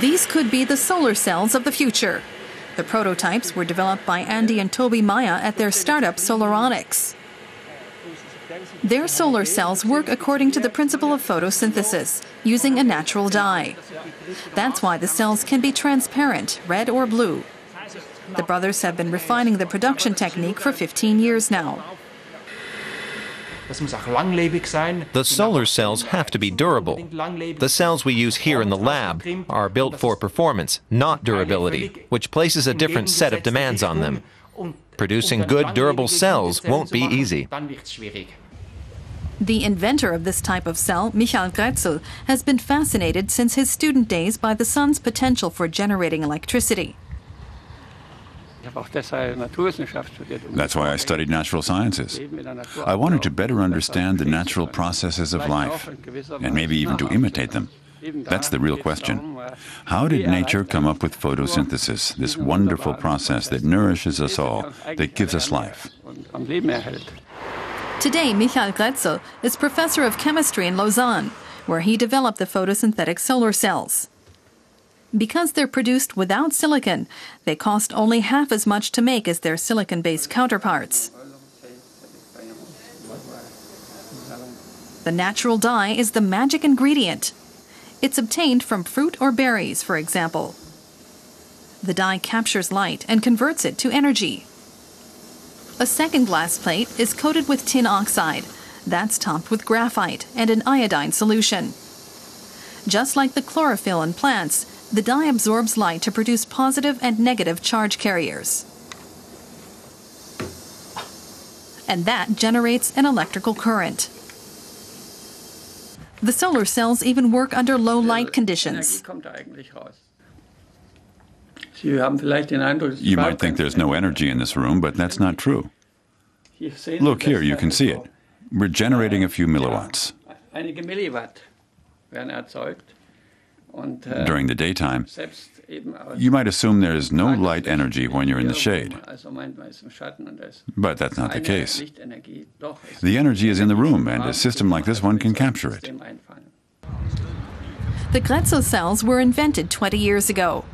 These could be the solar cells of the future. The prototypes were developed by Andy and Toby Meyer at their startup Solaronix. Their solar cells work according to the principle of photosynthesis, using a natural dye. That's why the cells can be transparent, red or blue. The brothers have been refining the production technique for 15 years now. The solar cells have to be durable. The cells we use here in the lab are built for performance, not durability, which places a different set of demands on them. Producing good, durable cells won't be easy. The inventor of this type of cell, Michael Grätzel, has been fascinated since his student days by the sun's potential for generating electricity. That's why I studied natural sciences. I wanted to better understand the natural processes of life, and maybe even to imitate them. That's the real question. How did nature come up with photosynthesis, this wonderful process that nourishes us all, that gives us life? Today, Michael Grätzel is professor of chemistry in Lausanne, where he developed the photosynthetic solar cells. Because they're produced without silicon, they cost only half as much to make as their silicon based counterparts. The natural dye is the magic ingredient. It's obtained from fruit or berries, for example. The dye captures light and converts it to energy. A second glass plate is coated with tin oxide. That's topped with graphite and an iodine solution. Just like the chlorophyll in plants, the dye absorbs light to produce positive and negative charge carriers. And that generates an electrical current. The solar cells even work under low light conditions. You might think there's no energy in this room, but that's not true. Look here, you can see it. We're generating a few milliwatts. During the daytime, you might assume there is no light energy when you're in the shade. But that's not the case. The energy is in the room, and a system like this one can capture it. The Grätzel cells were invented 20 years ago.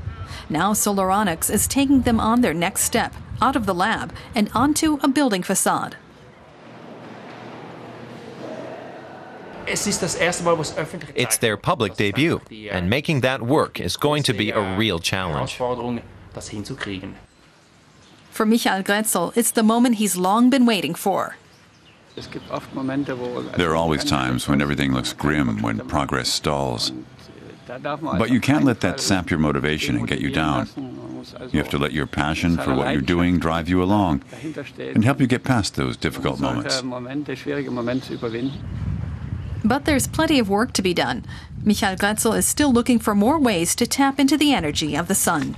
Now Solaronix is taking them on their next step, out of the lab and onto a building facade. It's their public debut, and making that work is going to be a real challenge. For Michael Grätzel, it's the moment he's long been waiting for. There are always times when everything looks grim, when progress stalls. But you can't let that sap your motivation and get you down. You have to let your passion for what you're doing drive you along and help you get past those difficult moments. But there's plenty of work to be done. Michael Grätzel is still looking for more ways to tap into the energy of the sun.